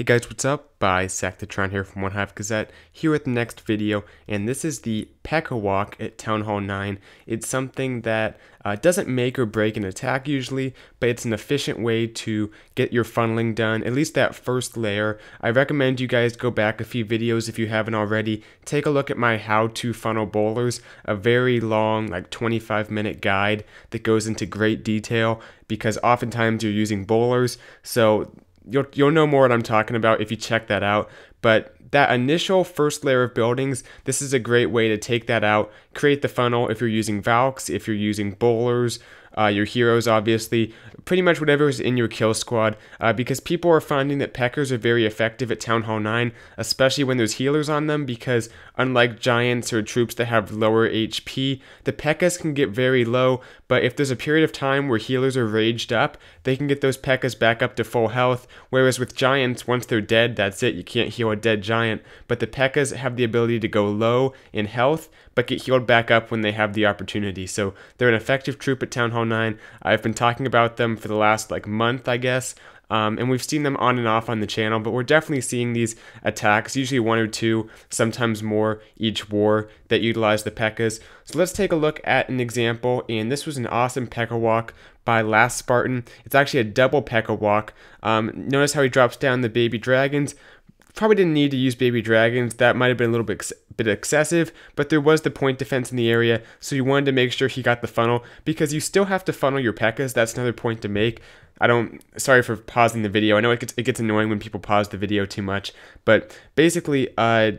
Hey guys, what's up? Bisectatron here from OneHive Gazette, here with the next video, and this is the P.E.K.K.A. walk at Town Hall 9. It's something that uh, doesn't make or break an attack usually, but it's an efficient way to get your funneling done, at least that first layer. I recommend you guys go back a few videos if you haven't already. Take a look at my How to Funnel Bowlers, a very long, like 25 minute guide that goes into great detail because oftentimes you're using bowlers, so you'll you'll know more what I'm talking about if you check that out. But that initial first layer of buildings, this is a great way to take that out, create the funnel if you're using Valks, if you're using bowlers, uh, your heroes, obviously, pretty much whatever is in your kill squad, uh, because people are finding that Pekkas are very effective at Town Hall 9, especially when there's healers on them, because unlike giants or troops that have lower HP, the Pekkas can get very low, but if there's a period of time where healers are raged up, they can get those Pekkas back up to full health, whereas with giants, once they're dead, that's it, you can't heal a dead giant, but the Pekkas have the ability to go low in health, but get healed back up when they have the opportunity. So they're an effective troop at Town Hall 9. I've been talking about them for the last like month, I guess. Um, and we've seen them on and off on the channel, but we're definitely seeing these attacks, usually one or two, sometimes more each war that utilize the Pekkas. So let's take a look at an example, and this was an awesome P.E.K.K.A. walk by Last Spartan. It's actually a double P.E.K.K.A. walk. Um, notice how he drops down the baby dragons, Probably didn't need to use baby dragons. That might have been a little bit ex bit excessive, but there was the point defense in the area, so you wanted to make sure he got the funnel because you still have to funnel your Pekkas. That's another point to make. I don't. Sorry for pausing the video. I know it gets it gets annoying when people pause the video too much, but basically, uh,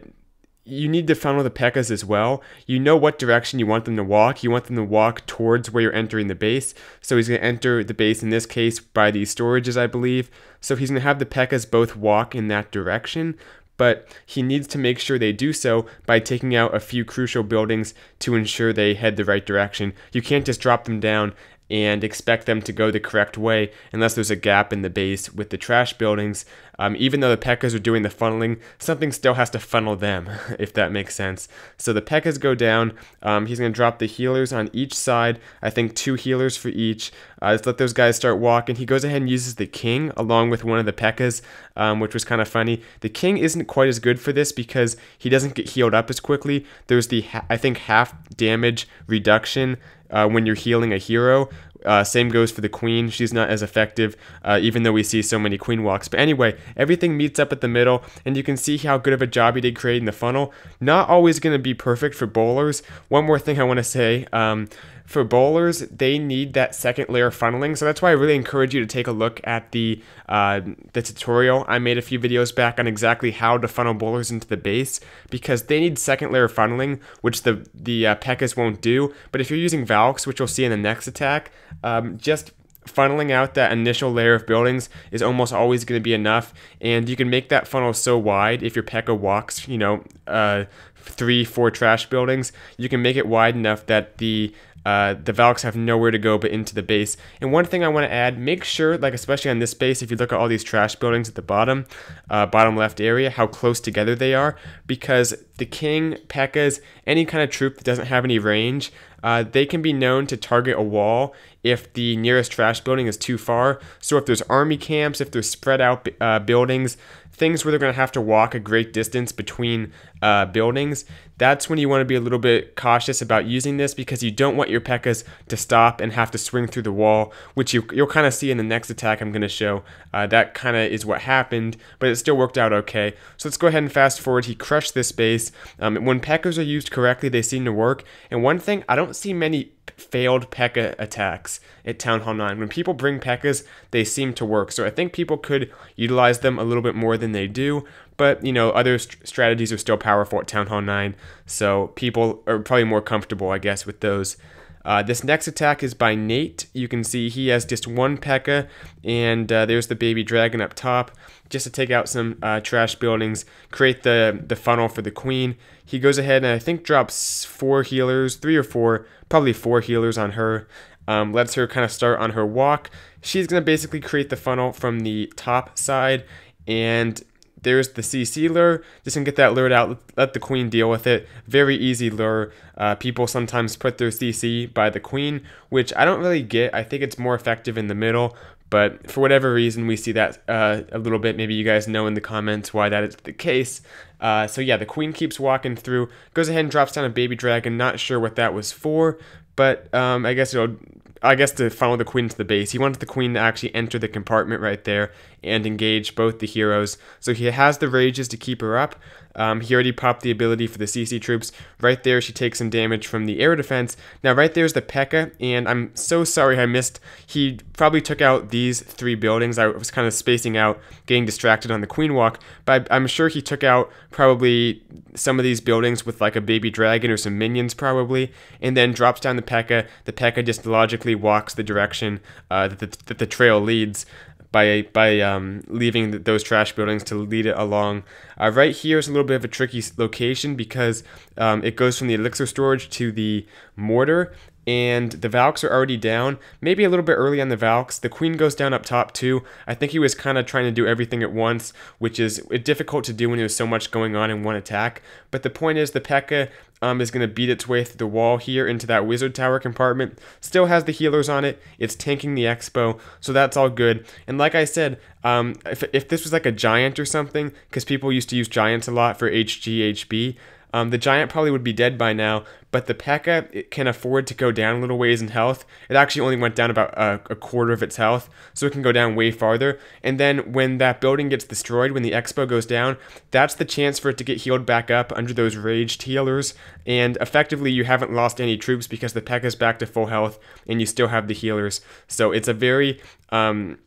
you need to funnel the Pekkas as well. You know what direction you want them to walk. You want them to walk towards where you're entering the base. So he's going to enter the base in this case by these storages, I believe. So he's going to have the Pekkas both walk in that direction, but he needs to make sure they do so by taking out a few crucial buildings to ensure they head the right direction. You can't just drop them down and expect them to go the correct way unless there's a gap in the base with the trash buildings. Um, even though the Pekkas are doing the funneling, something still has to funnel them, if that makes sense. So the Pekkas go down. Um, he's going to drop the healers on each side. I think two healers for each. Uh, let those guys start walking. He goes ahead and uses the King along with one of the Pekkas, um, which was kind of funny. The King isn't quite as good for this because he doesn't get healed up as quickly. There's the, I think, half damage reduction uh, when you're healing a hero. Uh, same goes for the queen. She's not as effective, uh, even though we see so many queen walks. But anyway, everything meets up at the middle, and you can see how good of a job he did creating the funnel. Not always going to be perfect for bowlers. One more thing I want to say. Um, for bowlers, they need that second layer funneling. So that's why I really encourage you to take a look at the uh, the tutorial. I made a few videos back on exactly how to funnel bowlers into the base because they need second layer funneling, which the the uh, Pekkas won't do. But if you're using Valks, which you'll see in the next attack, um, just funneling out that initial layer of buildings is almost always going to be enough and you can make that funnel so wide if your P.E.K.K.A. walks you know uh, three four trash buildings you can make it wide enough that the uh, the Valks have nowhere to go but into the base. And one thing I want to add, make sure, like especially on this base, if you look at all these trash buildings at the bottom, uh, bottom left area, how close together they are, because the King, Pekkas, any kind of troop that doesn't have any range, uh, they can be known to target a wall if the nearest trash building is too far. So if there's army camps, if there's spread out uh, buildings, things where they're going to have to walk a great distance between uh, buildings, that's when you want to be a little bit cautious about using this because you don't want your Pekkas to stop and have to swing through the wall, which you, you'll kind of see in the next attack I'm going to show. Uh, that kind of is what happened, but it still worked out okay. So let's go ahead and fast forward. He crushed this base. Um, when Pekkas are used correctly, they seem to work. And one thing, I don't see many failed P.E.K.K.A. attacks at Town Hall 9. When people bring P.E.K.K.A.s, they seem to work. So I think people could utilize them a little bit more than they do. But, you know, other st strategies are still powerful at Town Hall 9. So people are probably more comfortable, I guess, with those. Uh, this next attack is by Nate. You can see he has just one P.E.K.K.A. and uh, there's the baby dragon up top just to take out some uh, trash buildings, create the, the funnel for the queen. He goes ahead and I think drops four healers, three or four, probably four healers on her. Um, lets her kind of start on her walk. She's going to basically create the funnel from the top side and there's the CC lure. Just gonna get that lured out. Let the queen deal with it. Very easy lure. Uh, people sometimes put their CC by the queen, which I don't really get. I think it's more effective in the middle. but for whatever reason, we see that uh, a little bit. Maybe you guys know in the comments why that is the case. Uh, so yeah, the queen keeps walking through, goes ahead and drops down a baby dragon. Not sure what that was for, but um, I guess it'll I guess to follow the queen to the base. He wants the queen to actually enter the compartment right there and engage both the heroes. So he has the rages to keep her up. Um, he already popped the ability for the CC troops. Right there, she takes some damage from the air defense. Now, right there's the P.E.K.K.A, and I'm so sorry I missed. He probably took out these three buildings. I was kind of spacing out, getting distracted on the Queen Walk, but I'm sure he took out probably some of these buildings with like a baby dragon or some minions, probably, and then drops down the P.E.K.K.A. The P.E.K.K.A just logically walks the direction uh, that, the, that the trail leads by by um, leaving those trash buildings to lead it along. Uh, right here is a little bit of a tricky location because um, it goes from the elixir storage to the mortar, and the Valks are already down. Maybe a little bit early on the Valks. The Queen goes down up top too. I think he was kind of trying to do everything at once, which is difficult to do when there's so much going on in one attack. But the point is, the P.E.K.K.A um, is going to beat its way through the wall here into that wizard tower compartment. Still has the healers on it. It's tanking the X-Bow, so that's all good. And like I said, um, if, if this was like a giant or something, because people used to use giants a lot for HGHB, um, the Giant probably would be dead by now, but the P.E.K.K.A can afford to go down a little ways in health. It actually only went down about a, a, quarter of its health, so it can go down way farther. And then when that building gets destroyed, when the X-Bow goes down, that's the chance for it to get healed back up under those raged healers. And effectively, you haven't lost any troops because the P.E.K.K.A is back to full health, and you still have the healers. So it's a very um,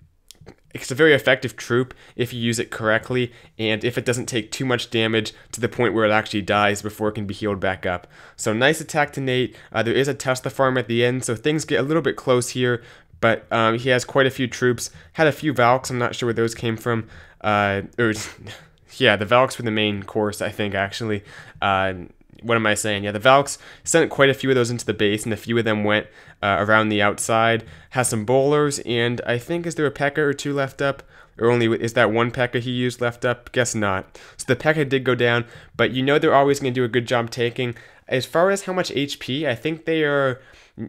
it's a very effective troop if you use it correctly and if it doesn't take too much damage to the point where it actually dies before it can be healed back up. So nice attack to Nate. Uh, there is a Tesla farm at the end, so things get a little bit close here, but um, he has quite a few troops. Had a few Valks, I'm not sure where those came from. Uh, or, yeah, the Valks were the main course, I think, actually. Uh, what am I saying? Yeah, the Valks sent quite a few of those into the base, and a few of them went uh, around the outside. Has some bowlers, and I think is there a P.E.K.K.A or two left up? Or only is that one P.E.K.K.A he used left up? Guess not. So the P.E.K.K.A did go down, but you know they're always going to do a good job taking. As far as how much HP, I think they are,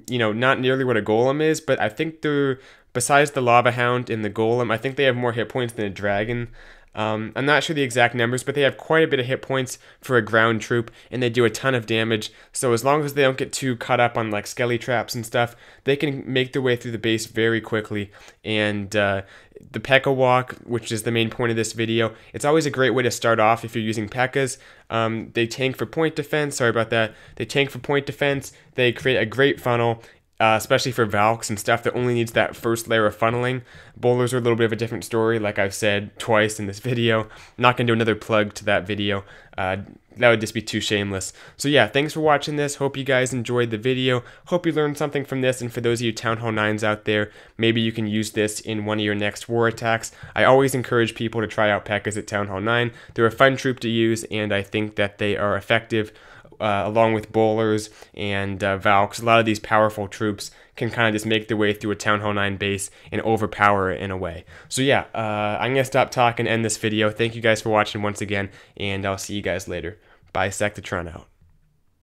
you know, not nearly what a golem is, but I think they're besides the lava hound and the golem, I think they have more hit points than a dragon. Um, I'm not sure the exact numbers, but they have quite a bit of hit points for a ground troop, and they do a ton of damage. So as long as they don't get too caught up on like skelly traps and stuff, they can make their way through the base very quickly. And uh, the P.E.K.K.A walk, which is the main point of this video, it's always a great way to start off if you're using P.E.K.K.As. Um, they tank for point defense. Sorry about that. They tank for point defense. They create a great funnel, uh, especially for Valks and stuff that only needs that first layer of funneling. Bowlers are a little bit of a different story, like I've said twice in this video. I'm not going to do another plug to that video. Uh, that would just be too shameless. So yeah, thanks for watching this. Hope you guys enjoyed the video. Hope you learned something from this. And for those of you Town Hall 9s out there, maybe you can use this in one of your next war attacks. I always encourage people to try out P.E.K.K.As at Town Hall 9. They're a fun troop to use, and I think that they are effective uh, along with bowlers and uh, Valks. A lot of these powerful troops can kind of just make their way through a Town Hall 9 base and overpower it in a way. So yeah, uh, I'm going to stop talking and end this video. Thank you guys for watching once again, and I'll see you guys later. Bisectatron out.